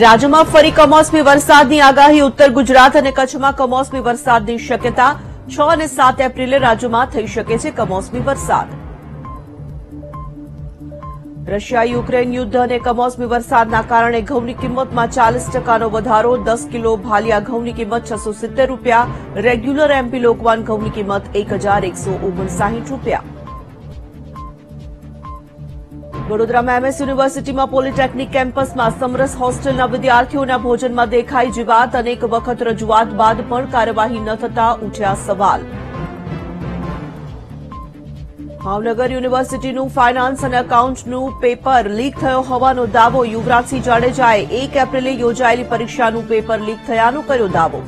રાજ્યમાં ફરી કમોસમી વરસાદની આગાહી. ઉત્તર ગુજરાત અને કચ્છમાં કમોસમી વરસાદની શક્યતા. છ અને સાત એપ્રિલે રાજ્યમાં થઈ શકે છે કમોસમી વરસાદ. રશિયા, યુક્રેન યુદ્ધ અને કમોસમી વરસાદના કારણે ઘઉંની કિંમતમાં ચાલીસ ટકાનો વધારો. દસ કિલો ભાલિયા ઘઉંની કિંમત છસો સિત્તેર રૂપિયા. રેગ્યુલર એમપી લોકવાન ઘઉંની કિંમત એક હજાર એકસો ઓગણસાહીઠ રૂપિયા. વડોદરામાં એમએસ યુનિવર્સિટીમાં પોલિટેકનિક કેમ્પસમાં સમરસ હોસ્ટેલના વિદ્યાર્થીઓના ભોજનમાં દેખાઈ જીવાત. અનેક વખત રજૂઆત બાદ પણ કાર્યવાહી ન થતા ઉઠ્યા સવાલ. ભાવનગર યુનિવર્સિટીનું ફાઇનાન્સ અને એકાઉન્ટનું પેપર લીક થયો હોવાનો દાવો. યુવરાજસિંહ જાડેજાએ એક એપ્રિલે યોજાયેલી પરીક્ષાનું પેપર લીક થયાનો કર્યો દાવો.